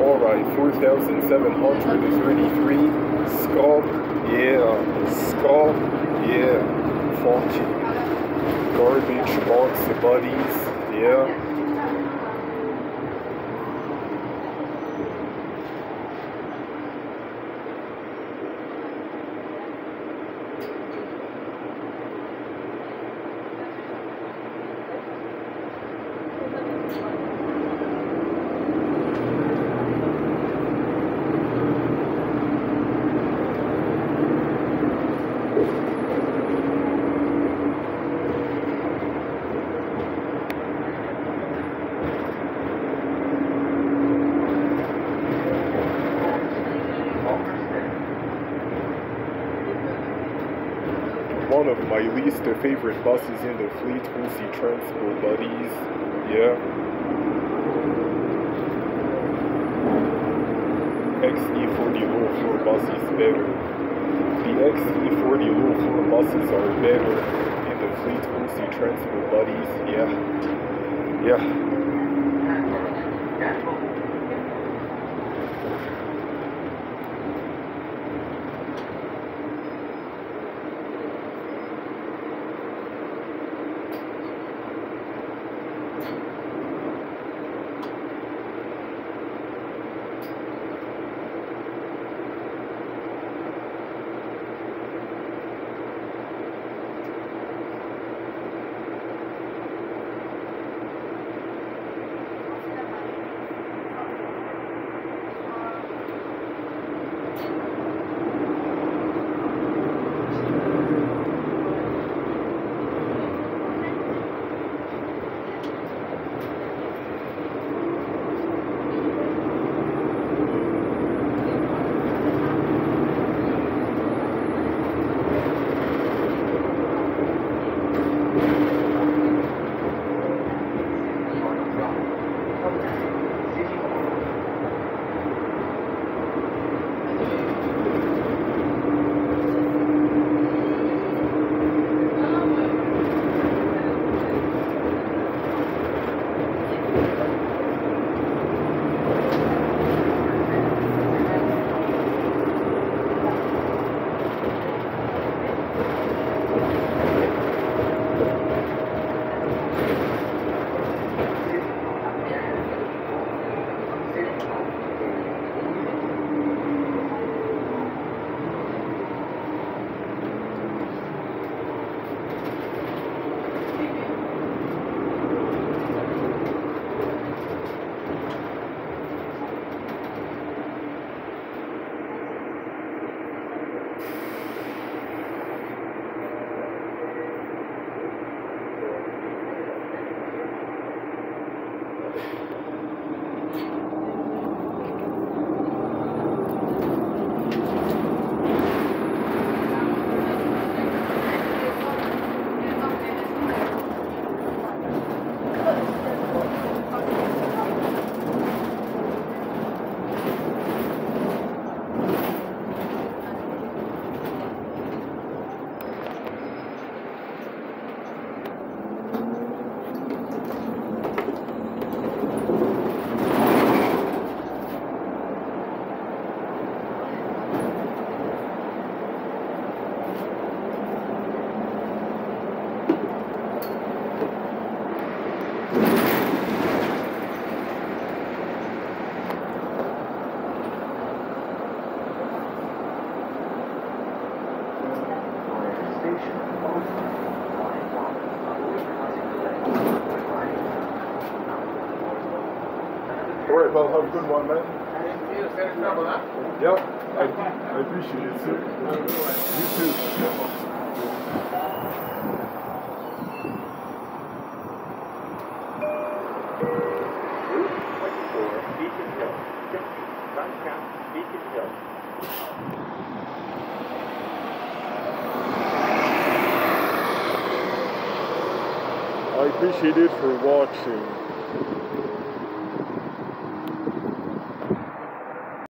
Alright, 4,733. Skull, yeah. Skull, yeah. Funky. Garbage, monster buddies, yeah. One of my least favorite buses in the fleet, OC Transpo Buddies. Yeah. XE40 low floor bus is better. The XE40 low floor buses are better in the fleet OC Transpo Buddies. Yeah. Yeah. it. Alright, well, have a good one, man. Yeah, I, I appreciate it, sir. I appreciate it for watching.